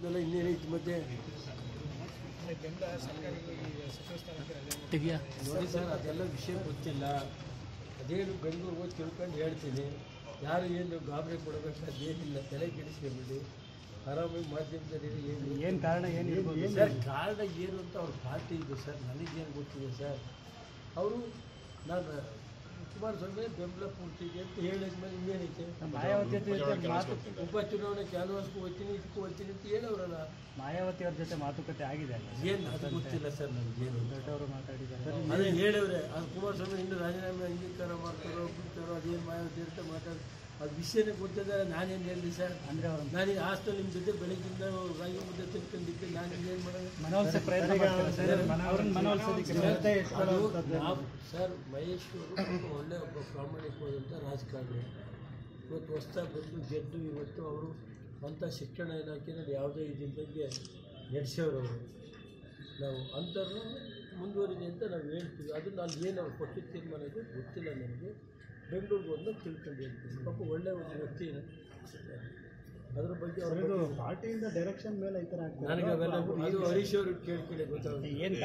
ಗೊತ್ತಲ್ಲ ಇನ್ನೇನೈತಿ ಮತ್ತೆ ನೋಡಿ ಸರ್ ಅದೆಲ್ಲ ವಿಷಯ ಗೊತ್ತಿಲ್ಲ. ಅದೇನು ಬೆಂಗಳೂರು ಹೋಗಿ ತಿಳ್ಕೊಂಡು ಹೇಳ್ತೀನಿ. ಯಾರು ಏನು ಗಾಬರಿ ಕೊಡಬೇಕಾದೇನಿಲ್ಲ ತಲೆ ಕೆಡಿಸ್ಕೊಬೇಡಿ. ಆರಾಮಾಗಿ ಮಾಧ್ಯಮದಲ್ಲಿ ಏನು ಏನು ಕಾರಣ ಏನು ಸರ್? ಕಾರಣ ಏನು ಅಂತ ಅವ್ರ ಪಾರ್ಟಿ ಇದೆ ಸರ್. ನನಗೇನು ಗೊತ್ತಿದೆ ಸರ್. ಅವರು ನಾನು ಕುಮಾರಸ್ವಾಮಿ ಬೆಂಬಲ ಪೂರ್ತಿಗೆ ಅಂತ ಹೇಳಿದ್ಮೇಲೆ ಇನ್ನೇನೈತೆ? ಉಪಚುನಾವಣೆ ಕ್ಯಾನ್ವಾಸ್ಗೂ ಹೋಗ್ತೀನಿ ಇದಕ್ಕೂ ಹೋಗ್ತೀನಿ. ಮಾಯಾವತಿ ಅವ್ರ ಜೊತೆ ಮಾತುಕತೆ ಆಗಿದೆ ಏನು ಅದು ಗೊತ್ತಿಲ್ಲ ಸರ್ ನನಗೇನು ದೊಡ್ಡವರು ಮಾತಾಡಿದ್ದಾರೆ. ಅದೇ ಹೇಳಿದ್ರೆ ಅದು ಕುಮಾರಸ್ವಾಮಿ ಇನ್ನು ರಾಜೀನಾಮೆ ಅಂಗೀಕಾರ ಮಾಡ್ತಾರೋ ಬಿಡ್ತಾರೋ ಅದೇನು ಮಾಯಾವತಿ ಅಂತ ಮಾತಾಡಿ ಅದು ವಿಷಯನೇ ಗೊತ್ತಿದೆ ನಾನೇನು ಹೇಳಿ ಸರ್? ಅಂದ್ರೆ ಅವ್ರು ನಾನೀಗ ಹಾಸ್ಟೆಲ್ ನಿಮ್ಮ ಜೊತೆ ಬೆಳಗ್ಗಿಂದ ರಾಗಿ ಮುದ್ದೆ ತಿಳ್ಕೊಂಡಿದ್ದೆ ನಾನು ಏನು ಮಾಡೋದು? ಮನವೊಲಿಸೋ ಪ್ರಯತ್ನ ಮಾಡ್ತಾರೆ ಸರ್. ಮಹೇಶ್ವರು ಸರ್ ಮಹೇಶ್ ಅವರು ಒಳ್ಳೆ ಒಬ್ಬ ಪ್ರಾಮಾಣಿಕವಾದಂಥ ರಾಜಕಾರಣಿ. ಇವತ್ತು ಹೊಸ್ದಾಗಿ ಬಂದು ಗೆದ್ದು ಇವತ್ತು ಅವರು ಅಂಥ ಶಿಕ್ಷಣ ಇಲಾಖೆಯಲ್ಲಿ ಯಾವುದೇ ಇದ್ದಿದ್ದಂಗೆ ನಡೆಸೋರು ಅವರು ನಾವು ಅಂಥವ್ರನ್ನ ಮುಂದುವರಿದೆ ಅಂತ ನಾವು ಹೇಳ್ತೀವಿ. ಅದು ನಾನು ಏನು ಅವ್ರು ಕೊಟ್ಟಿದ್ದ ತೀರ್ಮಾನ ಇದೆ ಗೊತ್ತಿಲ್ಲ ನನಗೆ. ಬೆಂಗಳೂರಿಗೆ ಒಂದು ತಿಳ್ಕೊಂಡು ಹೇಳ್ತೀನಿ. ಪಾಪ ಒಳ್ಳೆ ಒಂದು ವ್ಯಕ್ತಿ ಅದ್ರ ಬಗ್ಗೆ ಅವರು ಪಾರ್ಟಿಯಿಂದ ಡೈರೆಕ್ಷನ್ ಮೇಲೆ ಈ ಥರ ನನಗೆ ಅವೆಲ್ಲ ಇದು ಹರೀಶ್ ಅವ್ರಿಗೆ ಕೇಳ್ಕೊಳ್ಳಿ ಗೊತ್ತಾಗುತ್ತೆ. ಏನು